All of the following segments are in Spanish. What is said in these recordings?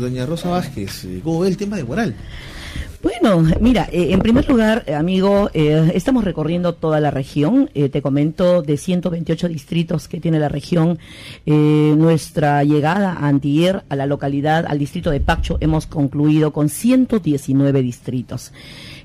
Doña Rosa Vázquez, eh, ¿cómo ve el tema de Guaral? Bueno, mira, eh, en primer lugar, eh, amigo, estamos recorriendo toda la región. te comento de 128 distritos que tiene la región. nuestra llegada a Antier, a la localidad, al distrito de Pacho, hemos concluido con 119 distritos.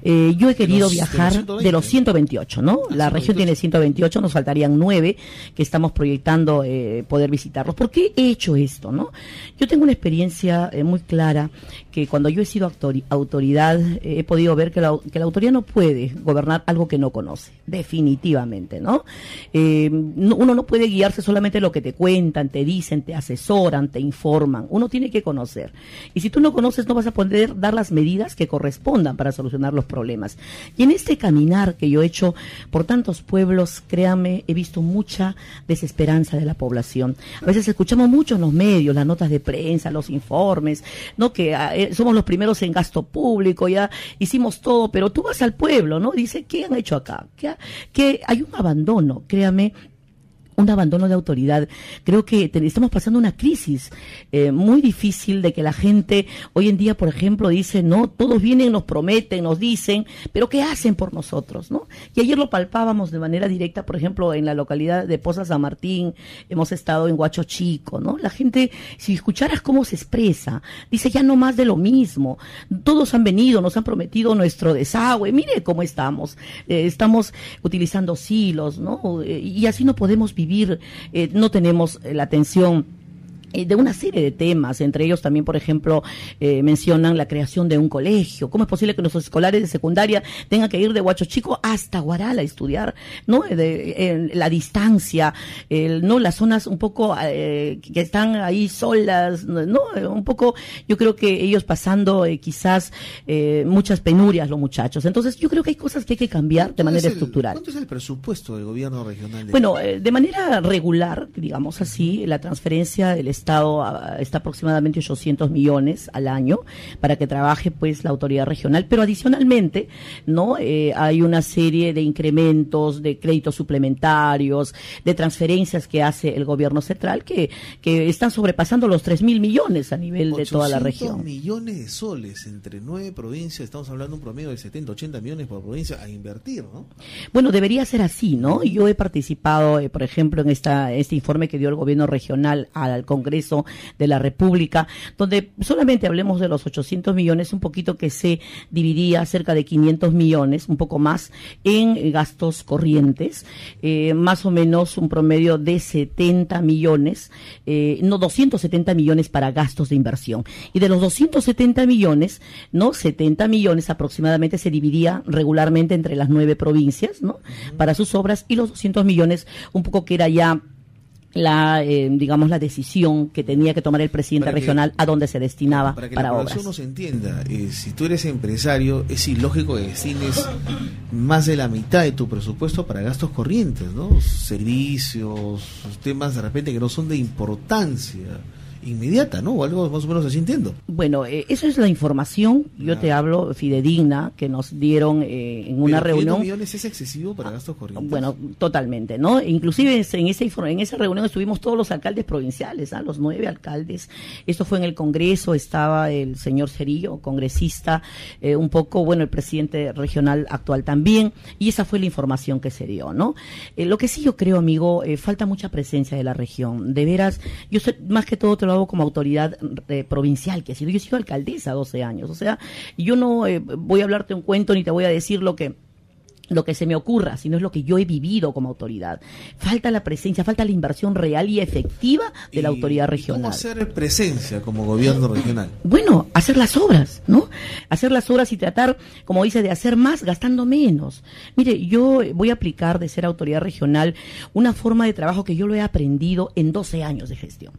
Eh, yo he querido viajar de los 128, ¿no? Ah, la región tiene 128, nos faltarían nueve que estamos proyectando eh, poder visitarlos. ¿Por qué he hecho esto, no? Yo tengo una experiencia eh, muy clara que cuando yo he sido autoridad he podido ver que la, que la, autoridad no puede gobernar algo que no conoce, definitivamente, ¿no? Uno no puede guiarse solamente lo que te cuentan, te dicen, te asesoran, te informan. Uno tiene que conocer. Y si tú no conoces, no vas a poder dar las medidas que correspondan para solucionar los problemas problemas. Y en este caminar que yo he hecho por tantos pueblos, créame, he visto mucha desesperanza de la población. A veces escuchamos mucho en los medios, las notas de prensa, los informes, ¿no? Que ah, eh, somos los primeros en gasto público, ya hicimos todo, pero tú vas al pueblo, ¿no? Dice, ¿qué han hecho acá? Que, que hay un abandono, créame, un abandono de autoridad. Creo que estamos pasando una crisis eh, muy difícil de que la gente hoy en día, por ejemplo, dice, no, todos vienen, nos prometen, nos dicen, pero ¿qué hacen por nosotros? ¿no? Y ayer lo palpábamos de manera directa, por ejemplo, en la localidad de Poza San Martín, hemos estado en Huacho Chico, ¿no? La gente, si escucharas cómo se expresa, dice ya no más de lo mismo. Todos han venido, nos han prometido nuestro desagüe, mire cómo estamos. Eh, estamos utilizando silos, ¿no? Eh, y así no podemos vivir eh, no tenemos la atención eh, de una serie de temas, entre ellos también, por ejemplo, eh, mencionan la creación de un colegio. ¿Cómo es posible que nuestros escolares de secundaria tengan que ir de Huacho Chico hasta Guaral a estudiar, no? De, la distancia, no, las zonas un poco eh, que están ahí solas, no, un poco, yo creo que ellos pasando quizás muchas penurias los muchachos. Entonces, yo creo que hay cosas que hay que cambiar de manera estructural. ¿Cuánto es el presupuesto del gobierno regional? bueno, de manera regular, digamos así, la transferencia del Estado Estado está aproximadamente 800 millones al año para que trabaje pues la autoridad regional, pero adicionalmente no eh, hay una serie de incrementos, de créditos suplementarios, de transferencias que hace el gobierno central que, que están sobrepasando los 3 mil millones a nivel de toda la región. millones de soles entre nueve provincias, estamos hablando de un promedio de 70, 80 millones por provincia a invertir, ¿no? Bueno, debería ser así, ¿no? Yo he participado, eh, por ejemplo, en esta, este informe que dio el gobierno regional al Congreso de la República, donde solamente hablemos de los 800 millones, un poquito que se dividía cerca de 500 millones, un poco más, en gastos corrientes, eh, más o menos un promedio de 70 millones, eh, no 270 millones para gastos de inversión. Y de los 270 millones, ¿no? 70 millones aproximadamente se dividía regularmente entre las nueve provincias, ¿no? Para sus obras y los 200 millones, un poco que era ya la eh, digamos la decisión que tenía que tomar el presidente regional a dónde se destinaba para que para la población se entienda eh, si tú eres empresario es ilógico que destines más de la mitad de tu presupuesto para gastos corrientes no servicios temas de repente que no son de importancia inmediata, ¿no? O algo más o menos así entiendo. Bueno, eh, eso es la información, yo te hablo fidedigna, que nos dieron eh, en una reunión. millones es excesivo para gastos corrientes? Bueno, totalmente, ¿no? Inclusive en, ese, en esa reunión estuvimos todos los alcaldes provinciales, ¿ah? los nueve alcaldes. Esto fue en el Congreso, estaba el señor Cerillo, congresista, eh, un poco, bueno, el presidente regional actual también, y esa fue la información que se dio, ¿no? lo que sí yo creo, amigo, falta mucha presencia de la región. De veras, yo sé, más que todo te lo como autoridad eh, provincial que ha sido. Yo he sido alcaldesa 12 años. O sea, yo no eh, voy a hablarte un cuento ni te voy a decir lo que lo que se me ocurra, sino es lo que yo he vivido como autoridad. Falta la presencia, falta la inversión real y efectiva de la autoridad regional. ¿Cómo hacer presencia como gobierno regional? Bueno, hacer las obras, ¿no? Hacer las obras y tratar, como dice, de hacer más gastando menos. Mire, yo voy a aplicar de ser autoridad regional una forma de trabajo que yo lo he aprendido en 12 años de gestión.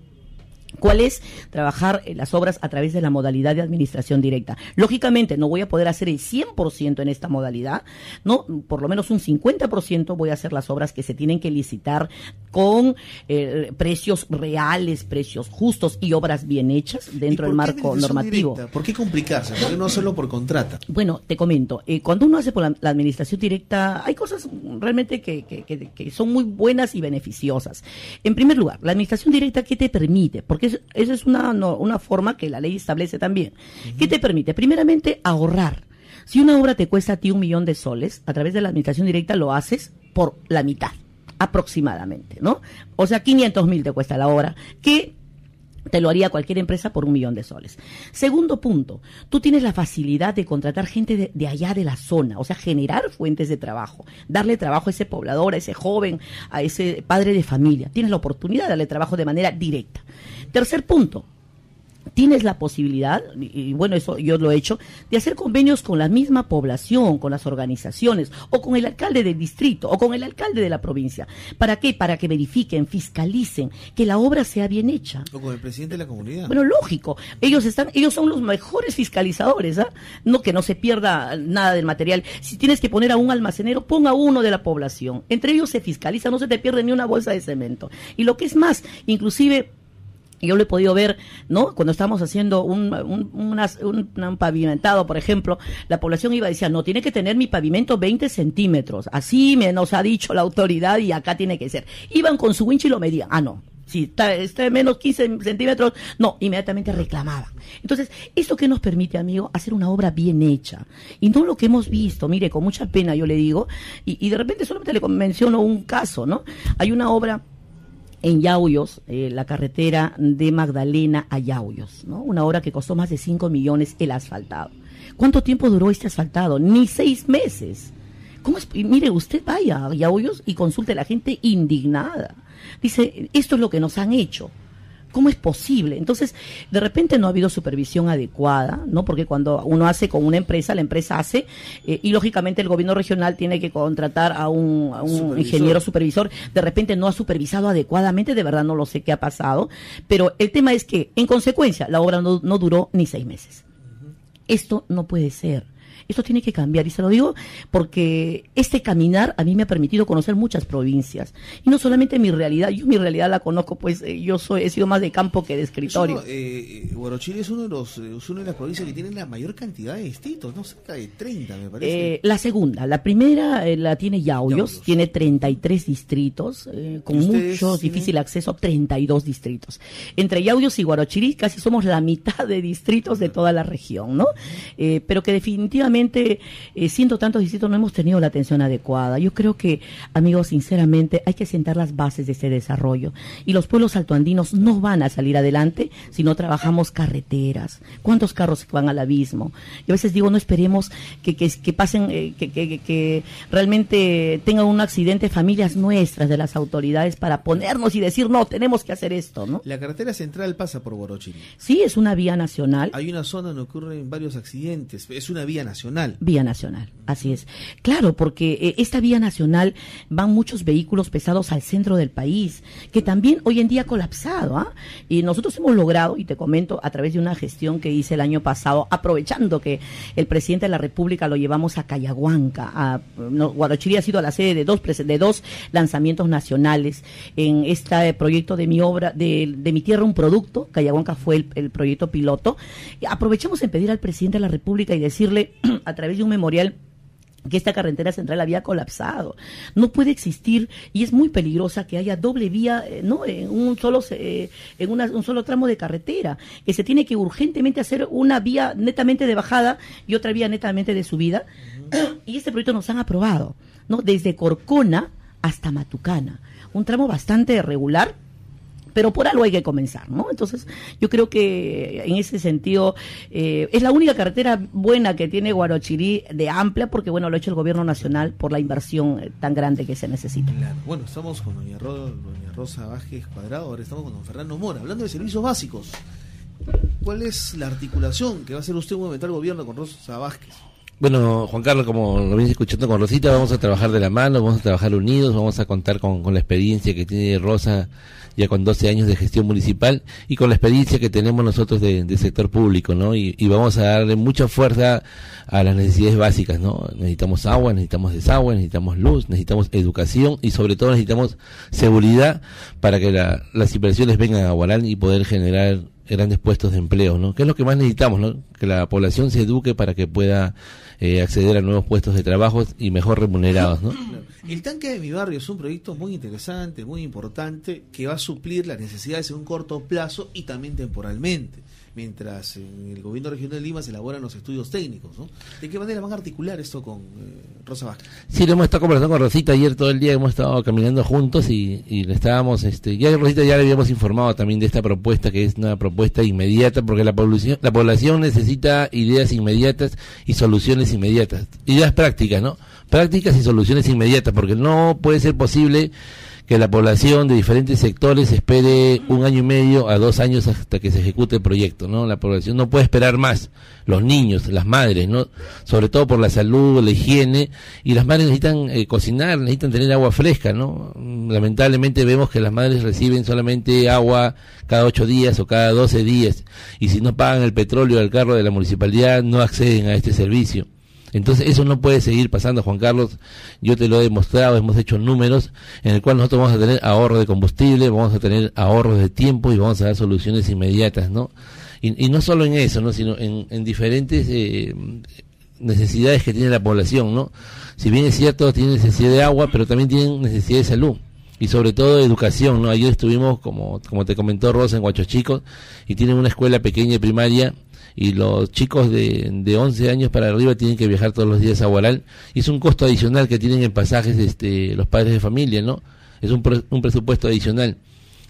¿Cuál es trabajar las obras a través de la modalidad de administración directa? Lógicamente, no voy a poder hacer el 100% en esta modalidad, ¿no? Por lo menos un 50% voy a hacer las obras que se tienen que licitar con eh, precios reales, precios justos y obras bien hechas dentro del marco normativo. ¿Por qué complicarse? ¿Por qué no hacerlo por contrata? Bueno, te comento, eh, cuando uno hace por la, administración directa, hay cosas realmente que, que, que, son muy buenas y beneficiosas. En primer lugar, la administración directa, ¿qué te permite? Porque esa es una, una forma que la ley establece también. ¿Qué te permite? Primeramente, ahorrar. Si una obra te cuesta a ti un millón de soles, a través de la administración directa lo haces por la mitad, aproximadamente, ¿no? O sea, 500 mil te cuesta la obra, que te lo haría cualquier empresa por un millón de soles. Segundo punto, tú tienes la facilidad de contratar gente de, allá de la zona, o sea, generar fuentes de trabajo, darle trabajo a ese poblador, a ese joven, a ese padre de familia. Tienes la oportunidad de darle trabajo de manera directa. Tercer punto, tienes la posibilidad, y, bueno, eso yo lo he hecho, de hacer convenios con la misma población, con las organizaciones, o con el alcalde del distrito, o con el alcalde de la provincia. ¿Para qué? Para que verifiquen, fiscalicen, que la obra sea bien hecha. O con el presidente de la comunidad. Bueno, lógico. Ellos están, ellos son los mejores fiscalizadores, ¿ah? No que no se pierda nada del material. Si tienes que poner a un almacenero, ponga uno de la población. Entre ellos se fiscaliza, no se te pierde ni una bolsa de cemento. Y lo que es más, inclusive yo lo he podido ver, ¿no? Cuando estábamos haciendo un, un, pavimentado, por ejemplo, la población iba y decía, no, tiene que tener mi pavimento 20 centímetros. Así me nos ha dicho la autoridad y acá tiene que ser. Iban con su winch y lo medían. Ah, no. Si está, está menos 15 centímetros, no, inmediatamente reclamaban. Entonces, ¿esto qué nos permite, amigo? Hacer una obra bien hecha. Y no lo que hemos visto, mire, con mucha pena yo le digo, y, y de repente solamente le menciono un caso, ¿no? Hay una obra en Yauyos, eh, la carretera de Magdalena a Yauyos, ¿no? Una obra que costó más de 5 millones el asfaltado. ¿Cuánto tiempo duró este asfaltado? Ni seis meses. ¿Cómo es? mire, usted vaya a Yauyos y consulte a la gente indignada. Dice, esto es lo que nos han hecho. ¿Cómo es posible? Entonces, de repente no ha habido supervisión adecuada, ¿no? Porque cuando uno hace con una empresa, la empresa hace, eh, y lógicamente el gobierno regional tiene que contratar a un, ingeniero supervisor, de repente no ha supervisado adecuadamente, de verdad no lo sé qué ha pasado, pero el tema es que, en consecuencia, la obra no, no duró ni seis meses. Esto no puede ser. Esto tiene que cambiar y se lo digo porque este caminar a mí me ha permitido conocer muchas provincias y no solamente mi realidad, yo mi realidad la conozco, pues eh, yo soy he sido más de campo que de escritorio. eh, Guarochile es uno de los eh, es una de las provincias que tienen la mayor cantidad de distritos, no cerca de 30 me parece. Eh, la segunda, la primera la tiene Yauyos, tiene 33 distritos con mucho difícil acceso, 32 distritos. Entre Yauyos y Guarochiri casi somos la mitad de distritos de toda la región, ¿no? pero que definitivamente eh, siendo tantos distritos, no hemos tenido la atención adecuada. Yo creo que, amigos, sinceramente, hay que sentar las bases de ese desarrollo. Y los pueblos altoandinos no van a salir adelante si no trabajamos carreteras. ¿Cuántos carros van al abismo? Yo a veces digo, no esperemos que, que, pasen, eh, que, que, realmente tengan un accidente familias nuestras de las autoridades para ponernos y decir, no, tenemos que hacer esto, ¿no? La carretera central pasa por Borochini. Sí, es una vía nacional. Hay una zona donde ocurren varios accidentes. Es una vía nacional. Vía nacional, así es. Claro, porque eh, esta vía nacional van muchos vehículos pesados al centro del país, que también hoy en día ha colapsado. ¿ah? Y nosotros hemos logrado, y te comento, a través de una gestión que hice el año pasado, aprovechando que el presidente de la República lo llevamos a Cayahuanca. A, no, ha sido la sede de dos, de dos lanzamientos nacionales en este proyecto de mi obra, de, mi tierra un producto. Cayahuanca fue el, el proyecto piloto. Aprovechamos en pedir al presidente de la República y decirle a través de un memorial que esta carretera central había colapsado. No puede existir y es muy peligrosa que haya doble vía, eh, no, en un solo eh, en un solo tramo de carretera, que se tiene que urgentemente hacer una vía netamente de bajada y otra vía netamente de subida. Y este proyecto nos han aprobado, ¿no? Desde Corcona hasta Matucana, un tramo bastante regular pero por algo hay que comenzar, ¿no? Entonces, yo creo que en ese sentido eh, es la única carretera buena que tiene Guarochirí de amplia, porque bueno, lo ha hecho el gobierno nacional por la inversión eh, tan grande que se necesita. Claro. Bueno, estamos con doña, Rosa Vázquez Cuadrado, ahora estamos con don Fernando Mora, hablando de servicios básicos. ¿Cuál es la articulación que va a hacer usted un momento al gobierno con Rosa Vázquez? Bueno, Juan Carlos, como lo vienes escuchando con Rosita, vamos a trabajar de la mano, vamos a trabajar unidos, vamos a contar con, la experiencia que tiene Rosa ya con 12 años de gestión municipal y con la experiencia que tenemos nosotros de, sector público, ¿no? Y, vamos a darle mucha fuerza a las necesidades básicas, ¿no? Necesitamos agua, necesitamos desagüe, necesitamos luz, necesitamos educación y sobre todo necesitamos seguridad para que las inversiones vengan a Guarán y poder generar grandes puestos de empleo, ¿no? Que es lo que más necesitamos, ¿no? Que la población se eduque para que pueda eh, acceder a nuevos puestos de trabajo y mejor remunerados, ¿no? El tanque de mi barrio es un proyecto muy interesante, muy importante, que va a suplir las necesidades en un corto plazo y también temporalmente mientras en el gobierno regional de Lima se elaboran los estudios técnicos. ¿no? ¿De qué manera van a articular esto con eh, Rosa Vázquez? Sí, lo hemos estado conversando con Rosita ayer todo el día, hemos estado caminando juntos y, y le estábamos, este, ya Rosita ya le habíamos informado también de esta propuesta, que es una propuesta inmediata, porque la población, la población necesita ideas inmediatas y soluciones inmediatas, ideas prácticas, ¿no? Prácticas y soluciones inmediatas, porque no puede ser posible que la población de diferentes sectores espere un año y medio a dos años hasta que se ejecute el proyecto, ¿no? La población no puede esperar más. Los niños, las madres, ¿no? Sobre todo por la salud, la higiene, y las madres necesitan eh, cocinar, necesitan tener agua fresca, ¿no? Lamentablemente vemos que las madres reciben solamente agua cada ocho días o cada doce días, y si no pagan el petróleo del carro de la municipalidad, no acceden a este servicio. Entonces eso no puede seguir pasando, Juan Carlos. Yo te lo he demostrado, hemos hecho números en el cual nosotros vamos a tener ahorro de combustible, vamos a tener ahorros de tiempo y vamos a dar soluciones inmediatas, ¿no? Y, no solo en eso, ¿no? Sino en, diferentes eh, necesidades que tiene la población, ¿no? Si bien es cierto, tienen necesidad de agua, pero también tienen necesidad de salud y sobre todo educación, ¿no? Ayer estuvimos, como, como te comentó Rosa, en Huachos y tienen una escuela pequeña y primaria y los chicos de, de 11 años para arriba tienen que viajar todos los días a Guaral y es un costo adicional que tienen en pasajes este, los padres de familia, ¿no? Es un, un presupuesto adicional.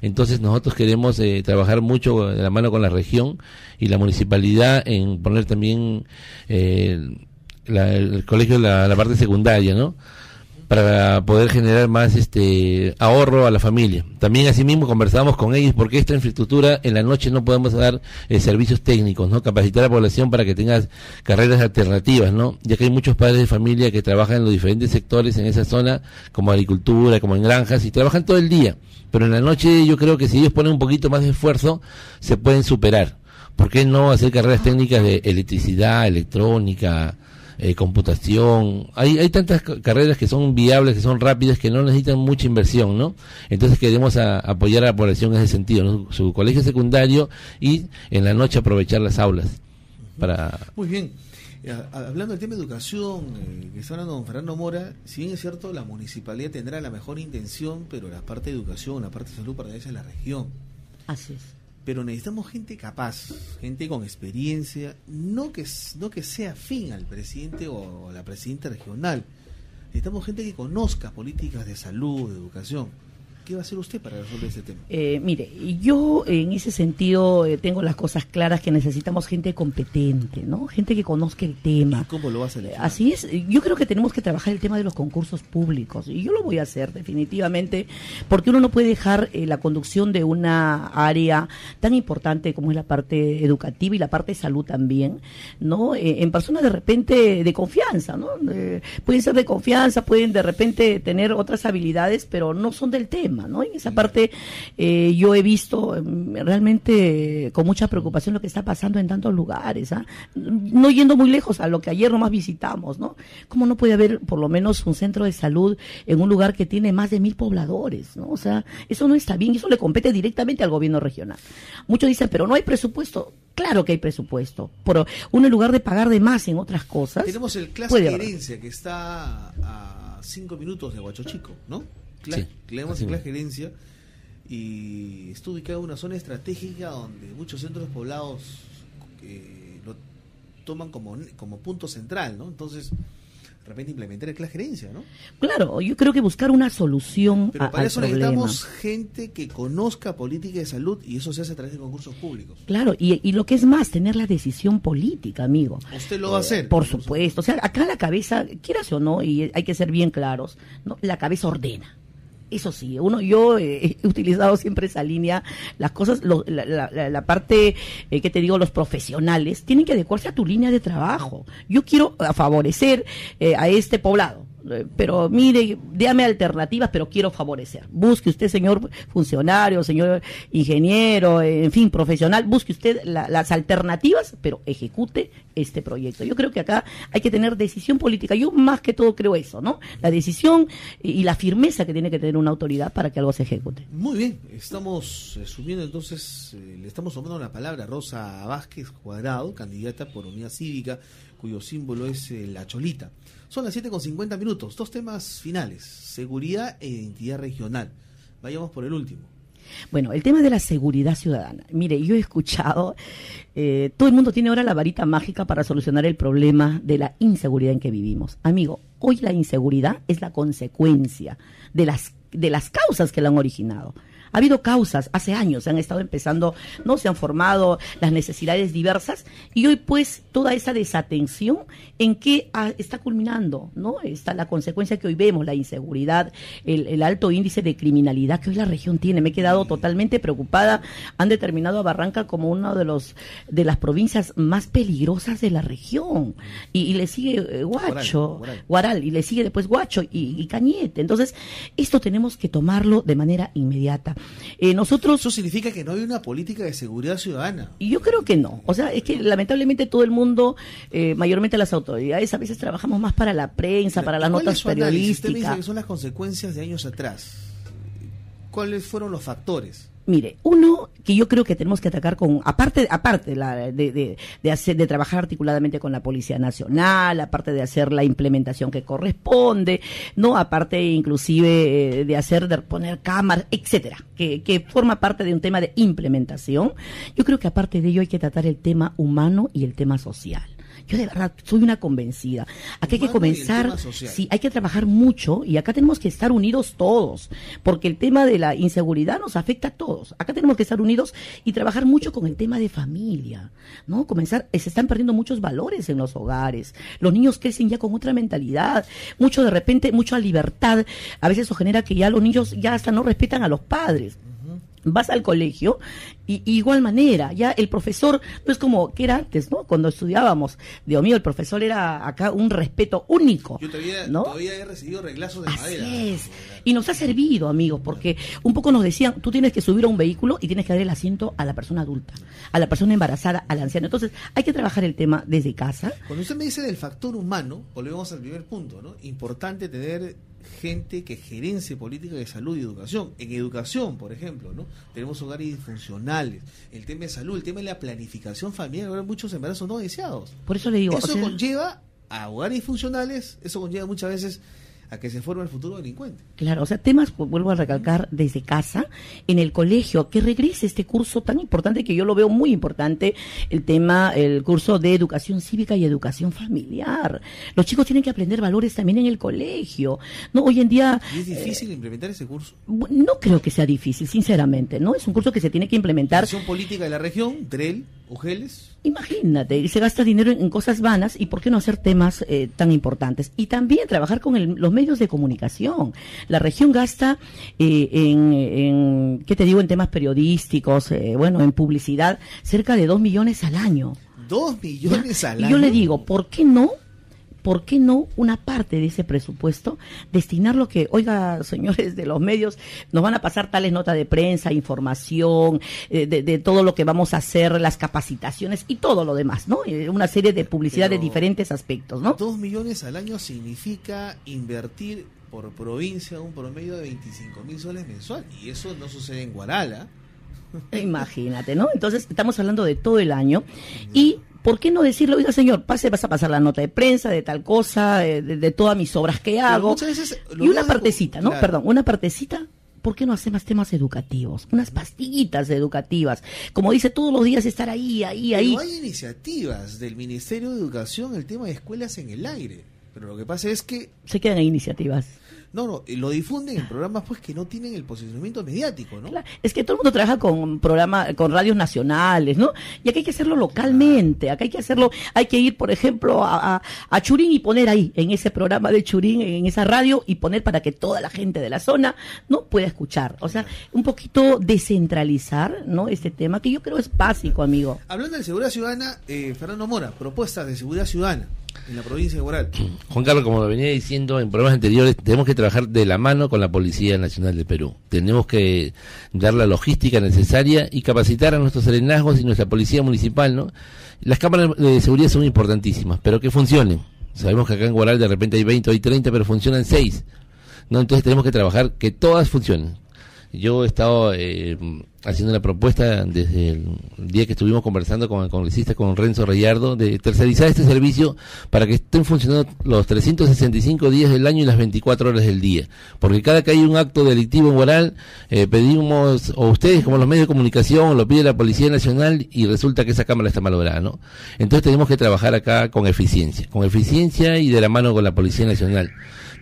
Entonces nosotros queremos eh, trabajar mucho de la mano con la región y la municipalidad en poner también eh, el colegio, la, la parte secundaria, ¿no? Para poder generar más este ahorro a la familia. También asimismo conversamos con ellos porque esta infraestructura en la noche no podemos dar eh, servicios técnicos, ¿no? Capacitar a la población para que tenga carreras alternativas, ¿no? Ya que hay muchos padres de familia que trabajan en los diferentes sectores en esa zona, como agricultura, como en granjas y trabajan todo el día. Pero en la noche yo creo que si ellos ponen un poquito más de esfuerzo se pueden superar. ¿Por qué no hacer carreras técnicas de electricidad, electrónica, eh, computación. Hay, hay tantas carreras que son viables, que son rápidas, que no necesitan mucha inversión, ¿no? Entonces queremos apoyar a la población en ese sentido, su colegio secundario y en la noche aprovechar las aulas. para Muy bien. Eh, hablando del tema de educación, eh, que está hablando don Fernando Mora, si bien es cierto, la municipalidad tendrá la mejor intención, pero la parte de educación, la parte de salud pertenece a la región. Así es pero necesitamos gente capaz, gente con experiencia, no que, no que sea afín al presidente o a la presidenta regional. Necesitamos gente que conozca políticas de salud, de educación. ¿Qué va a hacer usted para resolver ese tema? Eh, mire, yo en ese sentido eh, tengo las cosas claras que necesitamos gente competente, ¿no? Gente que conozca el tema. ¿Cómo lo va a hacer? Así es. Yo creo que tenemos que trabajar el tema de los concursos públicos y yo lo voy a hacer definitivamente porque uno no puede dejar eh, la conducción de una área tan importante como es la parte educativa y la parte de salud también, ¿no? en personas de repente de confianza, ¿no? pueden ser de confianza, pueden de repente tener otras habilidades, pero no son del tema. ¿No? En esa parte eh, yo he visto em, realmente con mucha preocupación lo que está pasando en tantos lugares, ¿ah? no yendo muy lejos a lo que ayer nomás visitamos, ¿no? ¿Cómo no puede haber por lo menos un centro de salud en un lugar que tiene más de mil pobladores, ¿no? O sea, eso no está bien, eso le compete directamente al gobierno regional. Muchos dicen, pero no hay presupuesto. Claro que hay presupuesto, pero uno en lugar de pagar de más en otras cosas. Tenemos el clase de herencia que está a cinco minutos de Huachochico, ¿no? Sí, en la gerencia y está ubicada en una zona estratégica donde muchos centros poblados eh, lo toman como, como punto central, ¿no? Entonces, de repente implementar el gerencia, ¿no? Claro, yo creo que buscar una solución Pero para eso necesitamos gente que conozca política de salud y eso se hace a través de concursos públicos. Claro, y, y lo que es más, tener la decisión política, amigo. Usted lo va a hacer. Por supuesto, o sea, acá la cabeza, quieras o no, y hay que ser bien claros, ¿no? la cabeza ordena eso sí, uno, yo he utilizado siempre esa línea, las cosas, la, parte eh, que te digo, los profesionales tienen que adecuarse a tu línea de trabajo. Yo quiero favorecer eh, a este poblado, Eh, pero mire, déame alternativas, pero quiero favorecer. Busque usted, señor funcionario, señor ingeniero, eh, en fin, profesional, busque usted las alternativas, pero ejecute este proyecto. Yo creo que acá hay que tener decisión política. Yo más que todo creo eso, ¿no? La decisión y la firmeza que tiene que tener una autoridad para que algo se ejecute. Muy bien, estamos eh, subiendo entonces, le estamos tomando la palabra a Rosa Vázquez Cuadrado, candidata por Unidad Cívica, cuyo símbolo es la cholita. Son las 7 con 50 minutos. Dos temas finales: seguridad e identidad regional. Vayamos por el último. Bueno, el tema de la seguridad ciudadana. Mire, yo he escuchado, eh, todo el mundo tiene ahora la varita mágica para solucionar el problema de la inseguridad en que vivimos. Amigo, hoy la inseguridad es la consecuencia de las, de las causas que la han originado. Ha habido causas, hace años se han estado empezando, no se han formado las necesidades diversas y hoy pues toda esa desatención en que ah, está culminando, ¿no? Está la consecuencia que hoy vemos, la inseguridad, el, alto índice de criminalidad que hoy la región tiene. Me he quedado totalmente preocupada. Han determinado a Barranca como una de los de las provincias más peligrosas de la región y, le sigue eh, Guacho, Guaral, y le sigue después Guacho y Cañete. Entonces esto tenemos que tomarlo de manera inmediata. Eh, nosotros... Eso significa que no hay una política de seguridad ciudadana. Yo creo que no. O sea, es que lamentablemente todo el mundo, eh, mayormente las autoridades, a veces trabajamos más para la prensa, para las notas periodísticas. Usted dice que son las consecuencias de años atrás. ¿Cuáles fueron los factores? Mire, uno que yo creo que tenemos que atacar con, aparte, aparte de, de, hacer, de trabajar articuladamente con la Policía Nacional, aparte de hacer la implementación que corresponde, no, aparte inclusive eh, de hacer, de poner cámaras, etcétera, que, que forma parte de un tema de implementación. Yo creo que aparte de ello hay que tratar el tema humano y el tema social. Yo de verdad soy una convencida. Aquí hay que comenzar, sí, hay que trabajar mucho y acá tenemos que estar unidos todos, porque el tema de la inseguridad nos afecta a todos. Acá tenemos que estar unidos y trabajar mucho con el tema de familia, ¿no? Comenzar, eh, se están perdiendo muchos valores en los hogares. Los niños crecen ya con otra mentalidad, mucho de repente, mucha libertad. A veces eso genera que ya los niños ya hasta no respetan a los padres vas al colegio y, igual manera, ya el profesor no es como que era antes, ¿no? Cuando estudiábamos, Dios mío, el profesor era acá un respeto único. Yo todavía, ¿no? todavía he recibido reglazos de Así Es. Y nos ha servido, amigos, porque un poco nos decían, tú tienes que subir a un vehículo y tienes que dar el asiento a la persona adulta, a la persona embarazada, al anciano. Entonces, hay que trabajar el tema desde casa. Cuando usted me dice del factor humano, volvemos al primer punto, ¿no? Importante tener gente que gerencie política de salud y educación. En educación, por ejemplo, ¿no? Tenemos hogares disfuncionales, el tema de salud, el tema de la planificación familiar, hay muchos embarazos no deseados. Por eso le digo, eso conlleva a hogares disfuncionales, eso conlleva muchas veces a que se forme el futuro delincuente. Claro, o sea, temas, pues, vuelvo a recalcar, desde casa, en el colegio, que regrese este curso tan importante que yo lo veo muy importante, el tema, el curso de educación cívica y educación familiar. Los chicos tienen que aprender valores también en el colegio. No, hoy en día... es difícil implementar ese curso? No creo que sea difícil, sinceramente, ¿no? Es un curso que se tiene que implementar. Acción política de la región, DREL, UGELES. Imagínate, se gasta dinero en, cosas vanas y por qué no hacer temas eh, tan importantes. Y también trabajar con los medios de comunicación. La región gasta eh, en, ¿qué te digo?, en temas periodísticos, eh, bueno, en publicidad, cerca de dos millones al año. ¿Dos millones al año? Yo le digo, ¿por qué no ¿por qué no una parte de ese presupuesto destinarlo que, oiga, señores de los medios, nos van a pasar tales notas de prensa, información, eh, de, todo lo que vamos a hacer, las capacitaciones y todo lo demás, ¿no? Eh, una serie de publicidad de diferentes aspectos, ¿no? Dos millones al año significa invertir por provincia un promedio de 25 mil soles mensual y eso no sucede en Guarala. Imagínate, ¿no? Entonces estamos hablando de todo el año y ¿por qué no decirle, oiga señor, pase, vas a pasar la nota de prensa de tal cosa, de, todas mis obras que hago? y una partecita, ¿no? Perdón, una partecita ¿por qué no hacemos temas educativos? Unas pastillitas educativas. Como dice, todos los días estar ahí, ahí, ahí. Pero hay iniciativas del Ministerio de Educación, el tema de escuelas en el aire. Pero lo que pasa es que... Se quedan en iniciativas. No, no, lo difunden en programas pues que no tienen el posicionamiento mediático, ¿no? es que todo el mundo trabaja con programas, con radios nacionales, ¿no? Y acá hay que hacerlo localmente, acá hay que hacerlo, hay que ir, por ejemplo, a, a, Churín y poner ahí, en ese programa de Churín, en esa radio, y poner para que toda la gente de la zona, ¿no? Pueda escuchar. O sea, un poquito descentralizar, ¿no? Este tema que yo creo es básico, amigo. Hablando de seguridad ciudadana, eh, Fernando Mora, propuestas de seguridad ciudadana. En la provincia de Guaral. Juan Carlos, como lo venía diciendo en programas anteriores, tenemos que trabajar de la mano con la Policía Nacional de Perú. Tenemos que dar la logística necesaria y capacitar a nuestros serenazgos y nuestra Policía Municipal, ¿no? Las cámaras de seguridad son importantísimas, pero que funcionen. Sabemos que acá en Guaral de repente hay 20 o hay 30, pero funcionan 6. ¿no? Entonces tenemos que trabajar que todas funcionen. Yo he estado eh, haciendo la propuesta desde el día que estuvimos conversando con el congresista, con Renzo Reyardo, de tercerizar este servicio para que estén funcionando los 365 días del año y las 24 horas del día. Porque cada que hay un acto delictivo Guaral, eh, pedimos, o ustedes como los medios de comunicación, lo pide la Policía Nacional y resulta que esa cámara está malograda, ¿no? Entonces tenemos que trabajar acá con eficiencia, con eficiencia y de la mano con la Policía Nacional.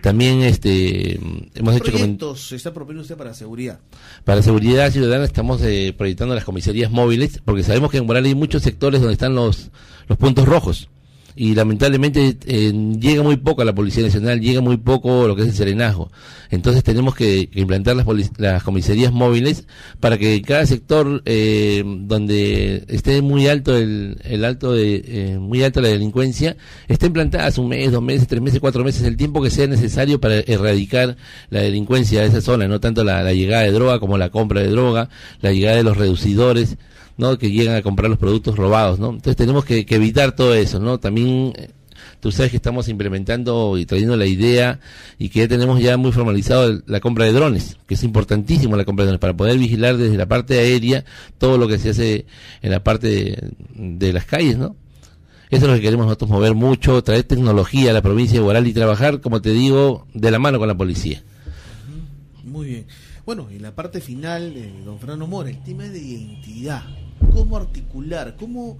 También este hemos hecho proyectos se está proponiendo usted para seguridad. Para seguridad ciudadana estamos eh, proyectando las comisarías móviles porque sabemos que en Moral hay muchos sectores donde están los los puntos rojos y lamentablemente eh, llega muy poco a la Policía Nacional, llega muy poco lo que es el serenazgo. Entonces tenemos que, implantar las, las, comisarías móviles para que cada sector eh, donde esté muy alto el, el alto de eh, muy alto la delincuencia esté implantadas un mes, dos meses, tres meses, cuatro meses, el tiempo que sea necesario para erradicar la delincuencia de esa zona, no tanto la, la llegada de droga como la compra de droga, la llegada de los reducidores ¿no? que llegan a comprar los productos robados, ¿no? Entonces tenemos que, evitar todo eso, ¿no? También eh, tú sabes que estamos implementando y trayendo la idea y que ya tenemos ya muy formalizado la compra de drones, que es importantísimo la compra de drones para poder vigilar desde la parte aérea todo lo que se hace en la parte de, las calles, ¿no? Eso es lo que queremos nosotros mover mucho, traer tecnología a la provincia de Guaral y trabajar, como te digo, de la mano con la policía. Muy bien. Bueno, en la parte final, de don Fernando Mora, el tema de identidad cómo articular, cómo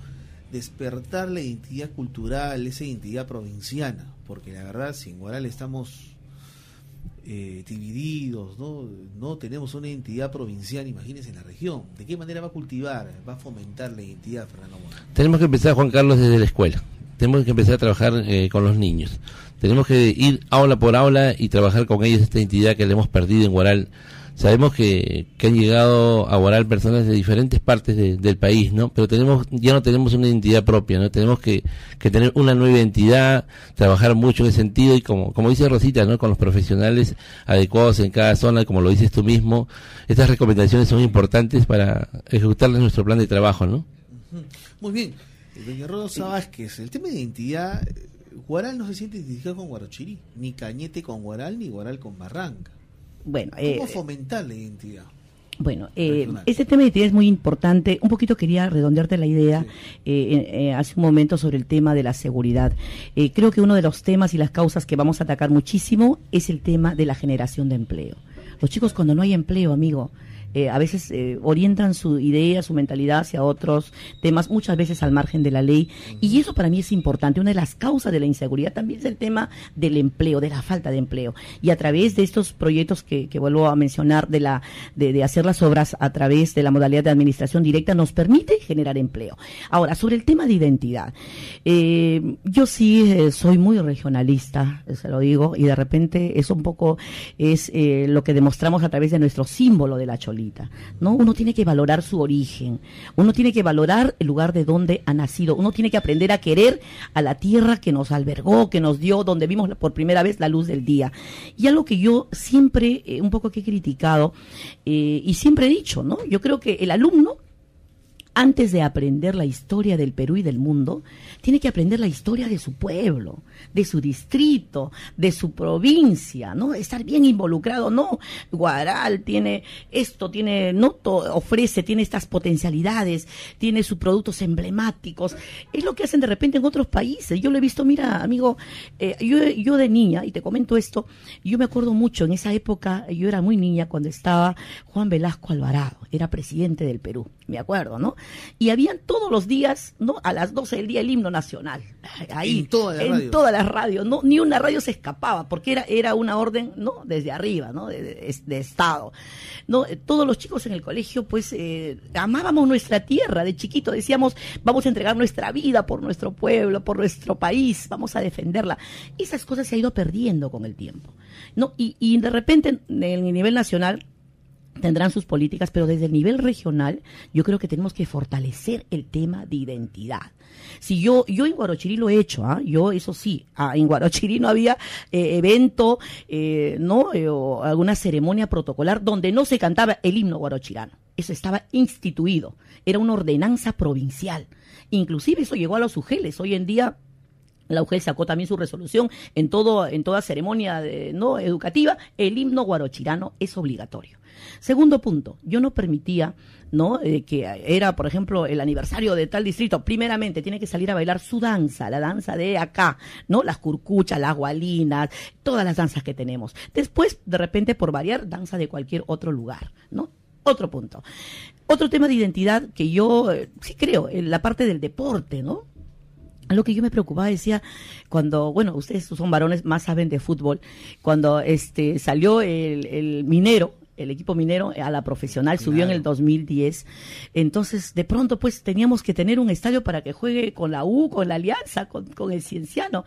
despertar la identidad cultural, esa identidad provinciana, porque la verdad, si en Guaral estamos eh, divididos, ¿no? no tenemos una identidad provincial, imagínense en la región. ¿De qué manera va a cultivar, va a fomentar la identidad, Fernando Mora? Tenemos que empezar, Juan Carlos, desde la escuela. Tenemos que empezar a trabajar eh, con los niños. Tenemos que ir aula por aula y trabajar con ellos esta identidad que le hemos perdido en Guaral Sabemos que, que han llegado a Guaral personas de diferentes partes del país, ¿no? Pero tenemos ya no tenemos una identidad propia, ¿no? Tenemos que, que tener una nueva identidad, trabajar mucho en ese sentido y como, como dice Rosita, ¿no? Con los profesionales adecuados en cada zona, como lo dices tú mismo, estas recomendaciones son importantes para ejecutarles nuestro plan de trabajo, ¿no? Muy bien. Doña Rosa Vázquez, el tema de identidad, Guaral no se siente identificado con Guarochirí, ni Cañete con Guaral, ni Guaral con Barranca. Bueno, ¿Cómo eh, fomentar la identidad? Bueno, eh, este tema de identidad es muy importante. Un poquito quería redondearte la idea eh, eh, hace un momento sobre el tema de la seguridad. creo que uno de los temas y las causas que vamos a atacar muchísimo es el tema de la generación de empleo. Los chicos cuando no hay empleo, amigo, eh, a veces eh, orientan su idea, su mentalidad hacia otros temas, muchas veces al margen de la ley. Y eso para mí es importante. Una de las causas de la inseguridad también es el tema del empleo, de la falta de empleo. Y a través de estos proyectos que, vuelvo a mencionar, de, la, de, hacer las obras a través de la modalidad de administración directa, nos permite generar empleo. Ahora, sobre el tema de identidad. Eh, yo sí soy muy regionalista, se lo digo, y de repente eso un poco es lo que demostramos a través de nuestro símbolo de la cholita ¿no? Uno tiene que valorar su origen, uno tiene que valorar el lugar de donde ha nacido, uno tiene que aprender a querer a la tierra que nos albergó, que nos dio, donde vimos por primera vez la luz del día. Y algo que yo siempre, eh, un poco que he criticado, eh, y siempre he dicho, ¿no? Yo creo que el alumno antes de aprender la historia del Perú y del mundo, tiene que aprender la historia de su pueblo, de su distrito, de su provincia, ¿no? Estar bien involucrado, no, Guaral tiene esto, tiene, no ofrece, tiene estas potencialidades, tiene sus productos emblemáticos. Es lo que hacen de repente en otros países. Yo lo he visto, mira, amigo, eh, yo, yo de niña, y te comento esto, yo me acuerdo mucho, en esa época, yo era muy niña cuando estaba Juan Velasco Alvarado, era presidente del Perú, me acuerdo, ¿no? Y habían todos los días, ¿no? A las 12 del día el himno nacional. Ahí, en, todas las radios. ¿no? Ni una radio se escapaba, porque era, era una orden, ¿no? Desde arriba, ¿no? De, Estado. ¿no? Todos los chicos en el colegio, pues, eh, amábamos nuestra tierra. De chiquito decíamos, vamos a entregar nuestra vida por nuestro pueblo, por nuestro país, vamos a defenderla. Esas cosas se han ido perdiendo con el tiempo. ¿no? Y, y de repente, en el nivel nacional, tendrán sus políticas, pero desde el nivel regional yo creo que tenemos que fortalecer el tema de identidad. Si yo, yo en Guarochirí lo he hecho, ¿ah? yo eso sí, ah, en Guarochirí no había eh, evento, eh, ¿no? Eh, o alguna ceremonia protocolar donde no se cantaba el himno guarochirano. Eso estaba instituido, era una ordenanza provincial. Inclusive eso llegó a los UGELES. Hoy en día la UGEL sacó también su resolución en todo, en toda ceremonia no educativa, el himno guarochirano es obligatorio. Segundo punto, yo no permitía, ¿no? Eh, que era, por ejemplo, el aniversario de tal distrito, primeramente tiene que salir a bailar su danza, la danza de acá, ¿no? Las curcuchas, las gualinas, todas las danzas que tenemos. Después, de repente, por variar, danza de cualquier otro lugar, ¿no? Otro punto. Otro tema de identidad que yo eh, sí creo, en la parte del deporte, ¿no? Lo que yo me preocupaba decía cuando, bueno, ustedes son varones, más saben de fútbol, cuando este salió el, el minero, el equipo minero a la profesional subió en el 2010. Entonces, de pronto, pues teníamos que tener un estadio para que juegue con la U, con la Alianza, con, el Cienciano.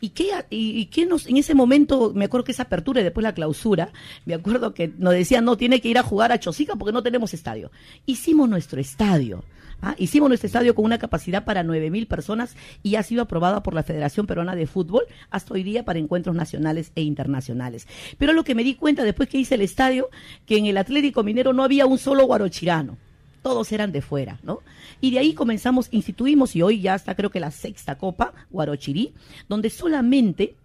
¿Y qué, y, qué nos, en ese momento, me acuerdo que esa apertura y después la clausura, me acuerdo que nos decían, no, tiene que ir a jugar a Chosica porque no tenemos estadio. Hicimos nuestro estadio Ah, hicimos nuestro estadio con una capacidad para 9.000 personas y ha sido aprobada por la Federación Peruana de Fútbol hasta hoy día para encuentros nacionales e internacionales. Pero lo que me di cuenta después que hice el estadio, que en el Atlético Minero no había un solo guarochirano todos eran de fuera, ¿no? Y de ahí comenzamos, instituimos, y hoy ya está creo que la sexta Copa Guarochirí, donde solamente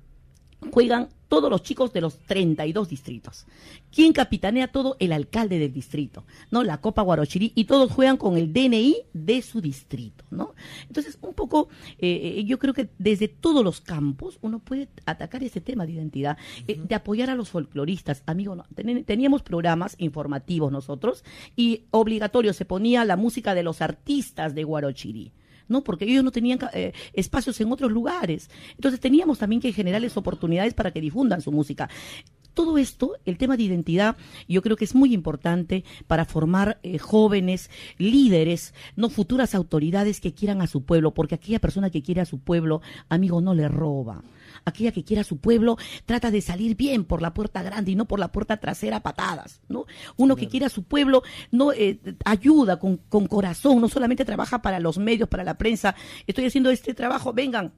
juegan todos los chicos de los 32 distritos. ¿Quién capitanea todo? El alcalde del distrito, ¿no? La Copa Guarochirí y todos juegan con el DNI de su distrito, ¿no? Entonces, un poco, eh, yo creo que desde todos los campos uno puede atacar ese tema de identidad, eh, de apoyar a los folcloristas. Amigo, no, teníamos programas informativos nosotros y obligatorio se ponía la música de los artistas de Guarochirí. ¿No? Porque ellos no tenían eh, espacios en otros lugares. Entonces teníamos también que generarles oportunidades para que difundan su música todo esto, el tema de identidad, yo creo que es muy importante para formar eh, jóvenes, líderes, no futuras autoridades que quieran a su pueblo, porque aquella persona que quiere a su pueblo, amigo, no le roba aquella que quiera su pueblo, trata de salir bien por la puerta grande y no por la puerta trasera patadas, ¿no? Uno que quiera su pueblo no eh, ayuda con, con corazón, no solamente trabaja para los medios, para la prensa, estoy haciendo este trabajo, vengan,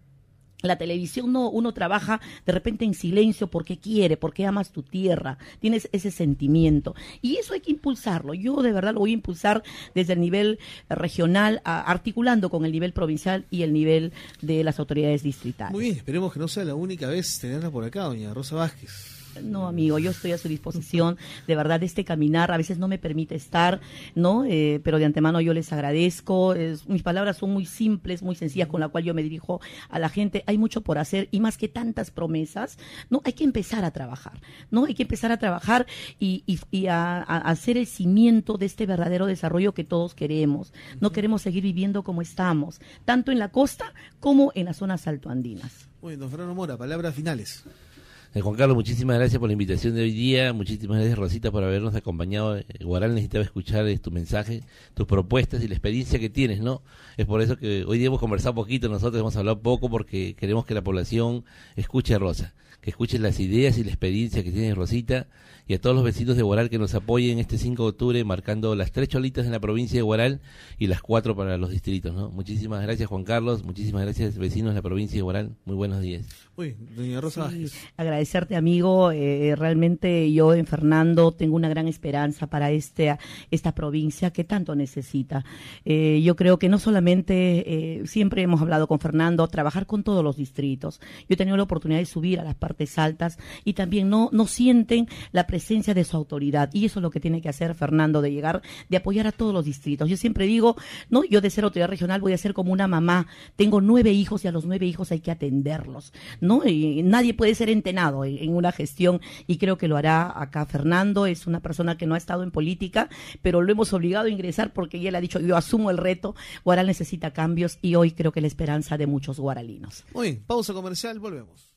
la televisión no, uno trabaja de repente en silencio porque quiere, porque amas tu tierra, tienes ese sentimiento. Y eso hay que impulsarlo. Yo de verdad lo voy a impulsar desde el nivel regional, articulando con el nivel provincial y el nivel de las autoridades distritales. Muy bien, esperemos que no sea la única vez tenerla por acá, doña Rosa Vázquez. No, amigo, yo estoy a su disposición. De verdad, este caminar a veces no me permite estar, ¿no? Eh, pero de antemano yo les agradezco. mis palabras son muy simples, muy sencillas, con la cual yo me dirijo a la gente. Hay mucho por hacer y más que tantas promesas, ¿no? Hay que empezar a trabajar, ¿no? Hay que empezar a trabajar y, y, a, hacer el cimiento de este verdadero desarrollo que todos queremos. No queremos seguir viviendo como estamos, tanto en la costa como en las zonas altoandinas. Bueno, Fernando Mora, palabras finales. Eh, Juan Carlos, muchísimas gracias por la invitación de hoy día. Muchísimas gracias, Rosita, por habernos acompañado. Eh, Guaral necesitaba escuchar eh, tu mensaje, tus propuestas y la experiencia que tienes, ¿no? Es por eso que hoy día hemos conversado poquito, nosotros hemos hablado poco porque queremos que la población escuche a Rosa, que escuche las ideas y la experiencia que tiene Rosita y a todos los vecinos de Guaral que nos apoyen este 5 de octubre marcando las tres cholitas en la provincia de Guaral y las cuatro para los distritos. ¿no? Muchísimas gracias Juan Carlos, muchísimas gracias vecinos de la provincia de Guaral. Muy buenos días. Uy, doña Rosa Agradecerte amigo, eh, realmente yo en Fernando tengo una gran esperanza para este, esta provincia que tanto necesita. Eh, yo creo que no solamente, eh, siempre hemos hablado con Fernando, trabajar con todos los distritos. Yo he tenido la oportunidad de subir a las partes altas y también no, no sienten la presencia de su autoridad. Y eso es lo que tiene que hacer Fernando, de llegar, de apoyar a todos los distritos. Yo siempre digo, no, yo de ser autoridad regional voy a ser como una mamá. Tengo nueve hijos y a los nueve hijos hay que atenderlos, ¿no? Y nadie puede ser entenado en, una gestión y creo que lo hará acá Fernando. Es una persona que no ha estado en política, pero lo hemos obligado a ingresar porque él ha dicho, yo asumo el reto. Guaral necesita cambios y hoy creo que la esperanza de muchos guaralinos. Muy pausa comercial, volvemos.